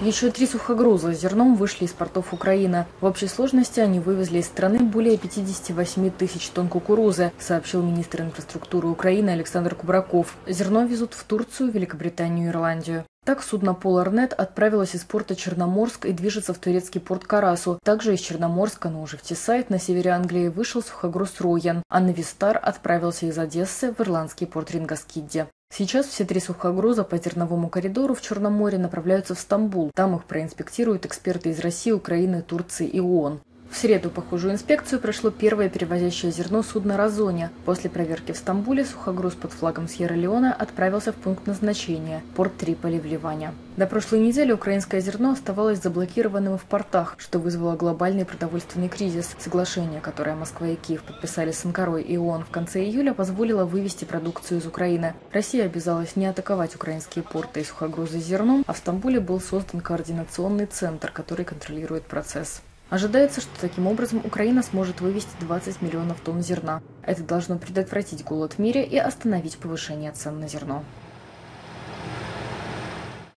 Еще три сухогруза с зерном вышли из портов Украины. В общей сложности они вывезли из страны более 58 тысяч тонн кукурузы, сообщил министр инфраструктуры Украины Александр Кубраков. Зерно везут в Турцию, Великобританию и Ирландию. Так судно «Поларнет» отправилось из порта Черноморск и движется в турецкий порт Карасу. Также из Черноморска, но уже в Тесайт на севере Англии вышел сухогруз «Роян», а «Навистар» отправился из Одессы в ирландский порт Рингаскидде. Сейчас все три сухогруза по зерновому коридору в Черном море направляются в Стамбул. Там их проинспектируют эксперты из России, Украины, Турции и ООН. В среду похожую инспекцию прошло первое перевозящее зерно судно «Разоня». После проверки в Стамбуле сухогруз под флагом Сьерра-Леона отправился в пункт назначения – порт Триполи в Ливане. До прошлой недели украинское зерно оставалось заблокированным в портах, что вызвало глобальный продовольственный кризис. Соглашение, которое Москва и Киев подписали с Анкарой и ООН в конце июля, позволило вывести продукцию из Украины. Россия обязалась не атаковать украинские порты и сухогрузы зерном, а в Стамбуле был создан координационный центр, который контролирует процесс. Ожидается, что таким образом Украина сможет вывести 20 миллионов тонн зерна. Это должно предотвратить голод в мире и остановить повышение цен на зерно.